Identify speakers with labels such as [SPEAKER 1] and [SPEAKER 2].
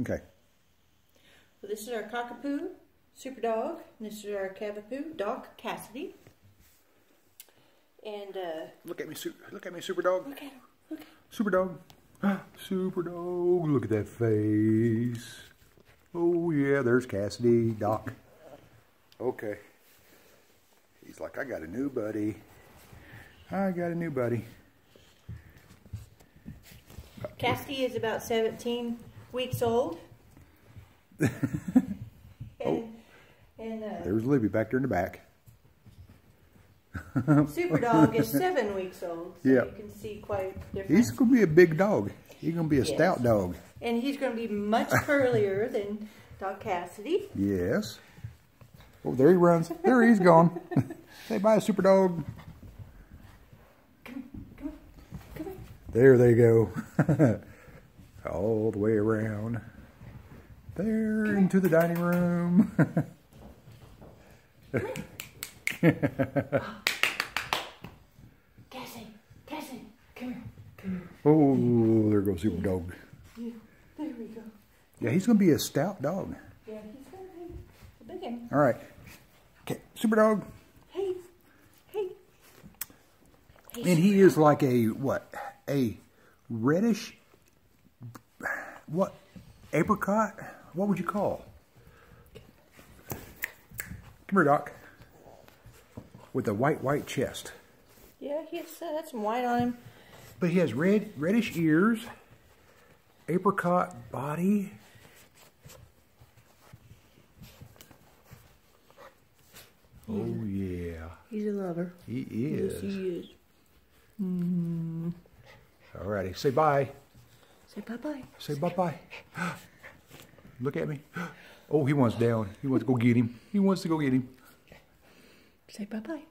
[SPEAKER 1] Okay.
[SPEAKER 2] So this is our cockapoo, super dog. And this is our cavapoo, Doc Cassidy. And uh,
[SPEAKER 1] Look at me, look at me, super dog.
[SPEAKER 2] look at him. Look at him.
[SPEAKER 1] Super dog. Super dog. Look at that face. Oh yeah, there's Cassidy, Doc. Okay. He's like, I got a new buddy. I got a new buddy.
[SPEAKER 2] Cassidy is about 17 weeks old. and and uh,
[SPEAKER 1] There's Libby back there in the back.
[SPEAKER 2] Super Dog is seven weeks old. So
[SPEAKER 1] Yep.
[SPEAKER 2] you can see quite different.
[SPEAKER 1] He's gonna be a big dog. He's gonna be a
[SPEAKER 2] Yes.
[SPEAKER 1] stout dog.
[SPEAKER 2] and he's going to be much curlier than Dog Cassidy.
[SPEAKER 1] Yes. Oh, there he runs. There he's gone. Say bye, super dog.
[SPEAKER 2] Come, come, come here.
[SPEAKER 1] There they go. All the way around. There into the dining room.
[SPEAKER 2] Cassie, Cassie, come here. Come here.
[SPEAKER 1] oh, there goes super dog.
[SPEAKER 2] Yeah, there we go.
[SPEAKER 1] Yeah, he's gonna be a stout dog.
[SPEAKER 2] Yeah, he's going to be a big one.
[SPEAKER 1] All right. Okay, super dog.
[SPEAKER 2] Hey, hey. Hey,
[SPEAKER 1] And he is like a what? A reddish what apricot? What would you call? Come here, Doc. With a white, white chest.
[SPEAKER 2] Yeah, he's uh, had some white on him.
[SPEAKER 1] But he has red, reddish ears, apricot body. Oh yeah,
[SPEAKER 2] He's a lover.
[SPEAKER 1] he is.
[SPEAKER 2] Yes, he is.
[SPEAKER 1] Mm. All righty. say bye.
[SPEAKER 2] Say bye-bye.
[SPEAKER 1] Say bye bye. Look at me. Oh, he wants down. He wants to go get him. He wants to go get him.
[SPEAKER 2] Say bye-bye.